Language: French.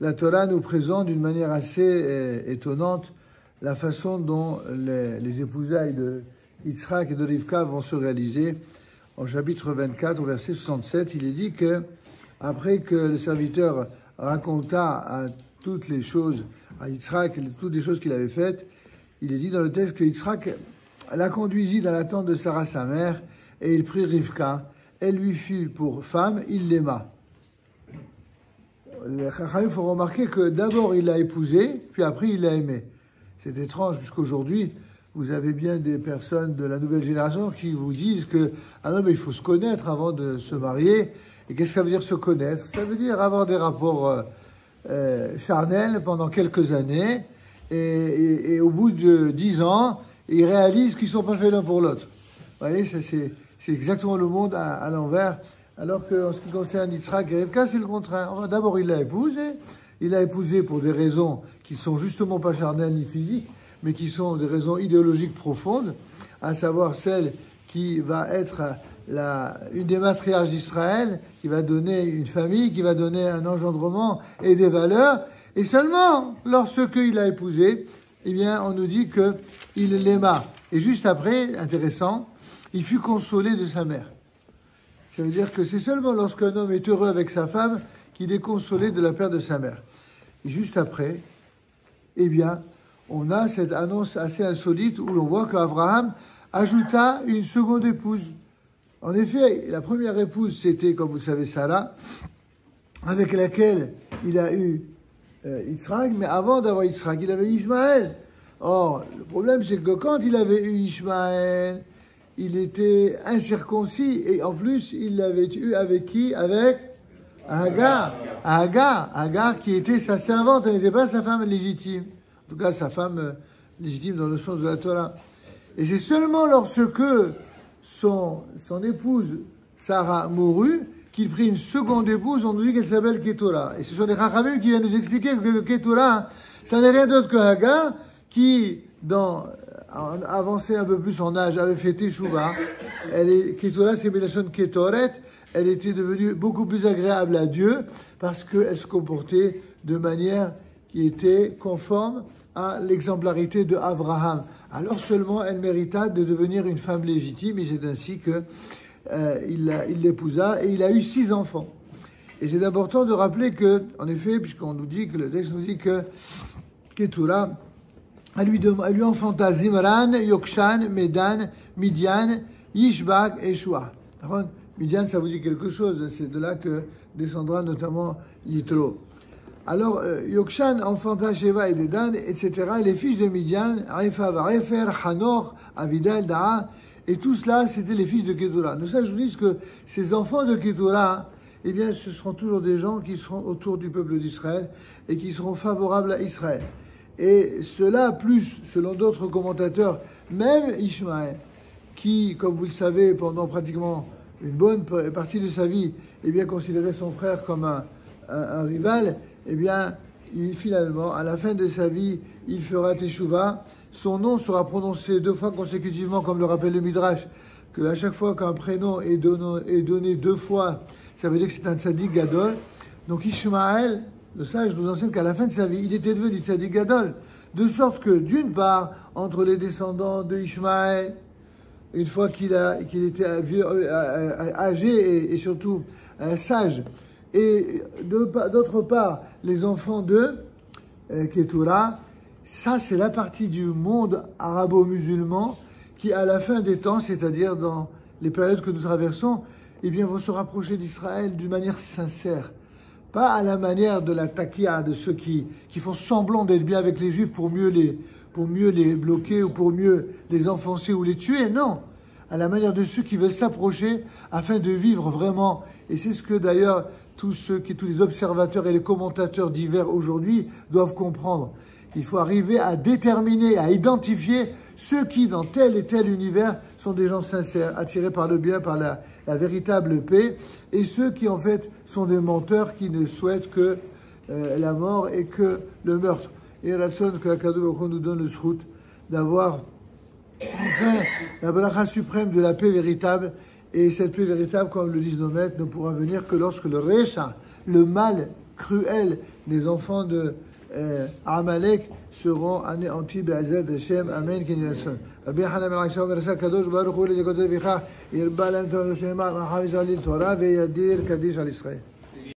La Torah nous présente d'une manière assez euh, étonnante la façon dont les, les épousailles de et de vont se réaliser. En chapitre 24, au verset 67, il est dit que, après que le serviteur raconta à toutes les choses, à Yitzhak, toutes les choses qu'il avait faites, il est dit dans le texte que Yitzhak la conduisit dans la tente de Sarah sa mère, et il prit Rivka. Elle lui fut pour femme, il l'aima. Les Chachamim font remarquer que d'abord il l'a épousée, puis après il l'a aimée. C'est étrange, puisqu'aujourd'hui, vous avez bien des personnes de la nouvelle génération qui vous disent que ah non, mais il faut se connaître avant de se marier. Et qu'est-ce que ça veut dire se connaître? Ça veut dire avoir des rapports euh, euh, charnels pendant quelques années, et, et, au bout de dix ans, ils réalisent qu'ils ne sont pas faits l'un pour l'autre. Vous voyez, c'est exactement le monde à, à l'envers. Alors qu'en ce qui concerne Yitzhak et Rivka, c'est le contraire. D'abord, il l'a épousée. Il l'a épousée pour des raisons qui sont justement pas charnelles ni physiques, mais qui sont des raisons idéologiques profondes, à savoir celle qui va être la, une des matriarches d'Israël, qui va donner une famille, qui va donner un engendrement et des valeurs. Et seulement lorsqu'il l'a épousée, eh bien, on nous dit que il l'aima. Et juste après, intéressant, il fut consolé de sa mère. Ça veut dire que c'est seulement lorsqu'un homme est heureux avec sa femme qu'il est consolé de la perte de sa mère. Et juste après, eh bien, on a cette annonce assez insolite où l'on voit qu'Abraham ajouta une seconde épouse. En effet, la première épouse, c'était, comme vous savez, Sarah, avec laquelle il a eu euh, mais avant d'avoir Yitzhak, il avait Ishmaël. Or, le problème, c'est que quand il avait eu Ishmaël, il était incirconcis et en plus, il l'avait eu avec qui? Avec Agar. Agar. Agar qui était sa servante, elle n'était pas sa femme légitime. En tout cas, sa femme euh, légitime dans le sens de la Torah. Et c'est seulement lorsque son, épouse Sarah mourut qu'il prit une seconde épouse, on nous dit qu'elle s'appelle Ketura. Et ce sont les Rachamim qui viennent nous expliquer que Ketura, ça n'est rien d'autre que Hagar, qui, dans, avancé un peu plus en âge, avait fait Teshuvah. Elle est, c'est. Elle était devenue beaucoup plus agréable à Dieu parce qu'elle se comportait de manière qui était conforme à l'exemplarité de Abraham. Alors seulement elle mérita de devenir une femme légitime et c'est ainsi que euh, il l'épousa et il a eu six enfants. Et c'est important de rappeler que, en effet, puisqu'on nous dit que le texte nous dit que Ketura, elle lui, lui enfanta Zimran, Yokshan, Medan, Midian, Yishbak et Shua. Midian, ça vous dit quelque chose, c'est de là que descendra notamment Yitro. Alors, euh, Yokshan enfanta Sheva et Dedan, etc. Et les fils de Midian, Refa, Refer, Hanor, Avidal, Da'a, et tout cela, c'était les fils de Ketura. Nous ça, je vous dis que ces enfants de Ketura, eh bien, ce seront toujours des gens qui seront autour du peuple d'Israël et qui seront favorables à Israël. Et cela, plus, selon d'autres commentateurs, même Ishmaël, qui, comme vous le savez, pendant pratiquement une bonne partie de sa vie, eh bien, considérait son frère comme un, rival, eh bien, finalement, à la fin de sa vie, il fera Teshuvah son nom sera prononcé deux fois consécutivement, comme le rappelle le Midrash, qu'à chaque fois qu'un prénom est donné, deux fois, ça veut dire que c'est un tzaddik gadol. Donc Ishmaël, le sage, nous enseigne qu'à la fin de sa vie, il était devenu tzaddik gadol. De sorte que, d'une part, entre les descendants de Ishmaël, une fois qu'il était âgé et, surtout sage, et d'autre part, les enfants de euh, Ketura, ça, c'est la partie du monde arabo-musulman qui, à la fin des temps, c'est-à-dire dans les périodes que nous traversons, eh bien, vont se rapprocher d'Israël d'une manière sincère. Pas à la manière de la takia, de ceux qui, qui font semblant d'être bien avec les Juifs pour mieux les, pour mieux les bloquer ou pour mieux les enfoncer ou les tuer. Non. À la manière de ceux qui veulent s'approcher afin de vivre vraiment. Et c'est ce que d'ailleurs tous ceux qui, tous les observateurs et les commentateurs divers aujourd'hui doivent comprendre. Il faut arriver à déterminer, à identifier ceux qui, dans tel et tel univers, sont des gens sincères, attirés par le bien, par la, véritable paix, et ceux qui, en fait, sont des menteurs qui ne souhaitent que euh, la mort et que le meurtre. Et la que la cadeau nous donne le route d'avoir enfin la bracha suprême de la paix véritable Et cette paix véritable, comme le disent nos maîtres, ne pourra venir que lorsque le Recha, le mal cruel des enfants de عملك seront anti بعزة الشام أمين كن يسون ربي حنا من عشاء ورسا كدوش بارو خولي جكوزي بيخا يربا لم تونسي مع حافظ علي التوراة ويدير كديش على الصغير